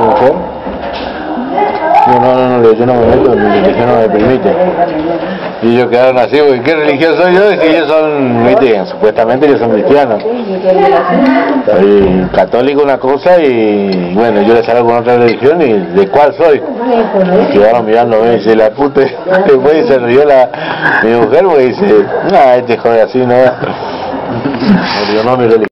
Mujer? No, no, no, no, yo no me meto, mi religión no me permite. Y ellos quedaron así, porque ¿qué religión soy yo? Es que ellos son, viste, supuestamente ellos son cristianos. Soy católico una cosa y bueno, yo les salgo con otra religión y ¿de cuál soy? Y quedaron mirándome y dice, la puta, después se rió la, mi mujer porque dice, no, este joder así, no. Digo, no, mi religión.